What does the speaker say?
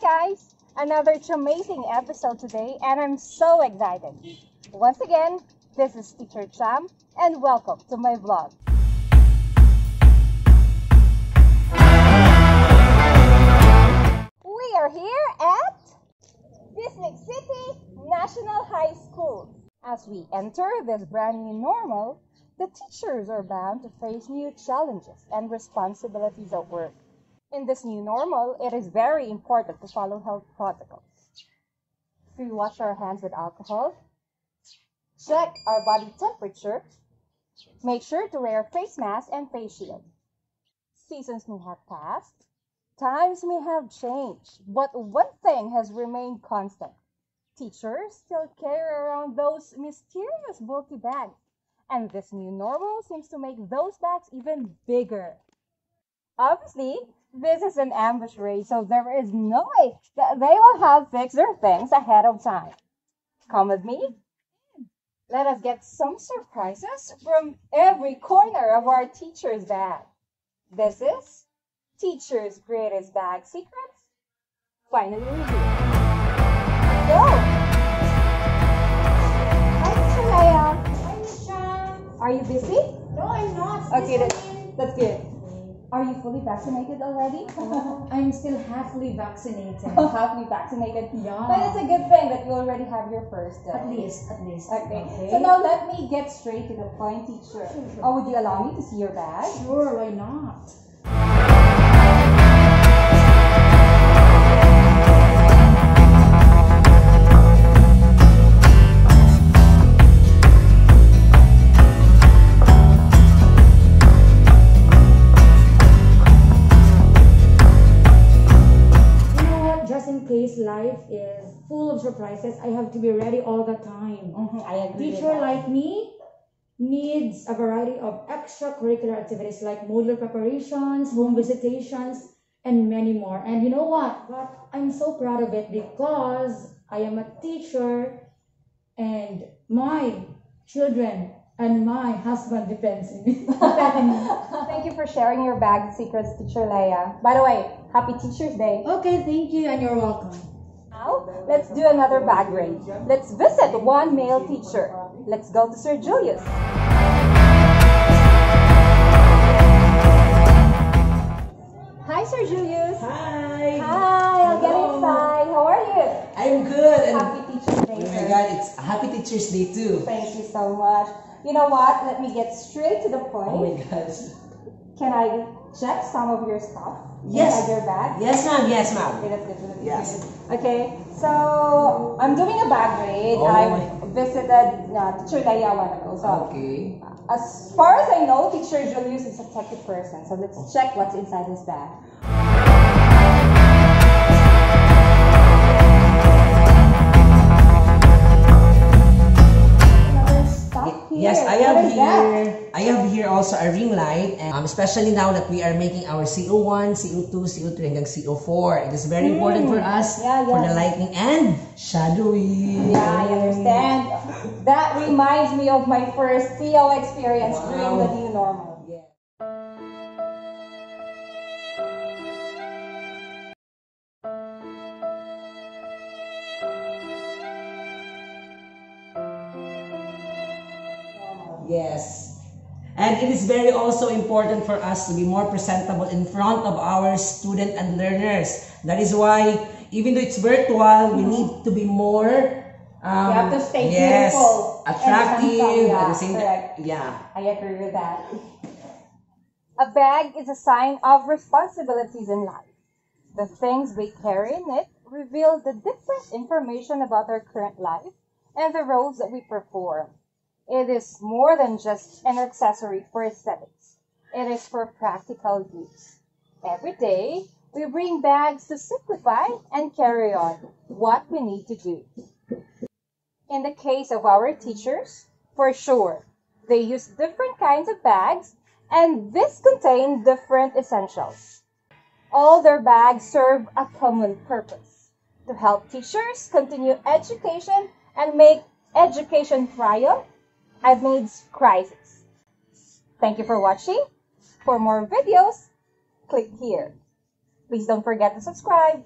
guys! Another amazing episode today, and I'm so excited. Once again, this is Teacher Cham, and welcome to my vlog. We are here at Bislig City National High School. As we enter this brand new normal, the teachers are bound to face new challenges and responsibilities at work. In this new normal, it is very important to follow health protocols. We wash our hands with alcohol, check our body temperature, make sure to wear face mask and face shield. Seasons may have passed, times may have changed, but one thing has remained constant. Teachers still carry around those mysterious bulky bags, and this new normal seems to make those bags even bigger. Obviously, this is an ambush raid, so there is no way that they will have fixed their things ahead of time. Come with me. Let us get some surprises from every corner of our teacher's bag. This is Teacher's Greatest Bag Secrets. Finally. Go! Hi, Teacher Hi, Miss Are you busy? No, I'm not. Okay, that's, that's good. Are you fully vaccinated already? I'm still halfly vaccinated. Happily vaccinated. Yeah. But it's a good thing that you already have your first dose. At least, at least. Okay. So now let me get straight to the point, teacher. Oh, would you allow me to see your bag? Sure, why not? Is full of surprises, I have to be ready all the time. Mm-hmm, I agree. teacher like me needs a variety of extracurricular activities like modular preparations, home visitations, and many more. And you know what? But I'm so proud of it because I am a teacher and my children and my husband depends on me. on me. Thank you for sharing your bag secrets, teacher Leia. By the way, happy Teacher's Day. Okay, thank you and you're welcome. Now, let's do another bag raid. Let's visit one male teacher. Let's go to Sir Julius. Hi, Sir Julius. Hi. Hi, I'll get inside. How are you? I'm good. And Happy Teacher's Day, oh my. God, it's Happy Teachers Day too. Thank you so much. You know what? Let me get straight to the point. Oh my gosh. Can I check some of your stuff Yes. inside your bag? Yes, ma'am. Yes, Okay, ma'am. that's good. That's Yes. good. Okay, so I'm doing a bag raid. Oh I visited uh, Teacher Leia a while ago. So Okay. as far as I know, Teacher Julius is a techie person. So let's check what's inside his bag. Also a ring light, and um, especially now that we are making our CO1, CO2, CO3, hanggang CO4. It is very important for us. Yeah, for the lighting and shadowing. Yeah, I understand. That reminds me of my first CO experience during the new normal. Yes. And it is very also important for us to be more presentable in front of our student and learners. That is why, even though it's virtual, we need to be more. Um, You have to stay yes, beautiful attractive handsome, at the same correct. Yeah. I agree with that. A bag is a sign of responsibilities in life. The things we carry in it reveal the different information about our current life and the roles that we perform. It is more than just an accessory for aesthetics. It is for practical use. Every day, we bring bags to simplify and carry on what we need to do. In the case of our teachers, for sure, they use different kinds of bags and this contain different essentials. All their bags serve a common purpose to help teachers continue education and make education triumph amidst crisis. Thank you for watching. For more videos, click here. Please don't forget to subscribe.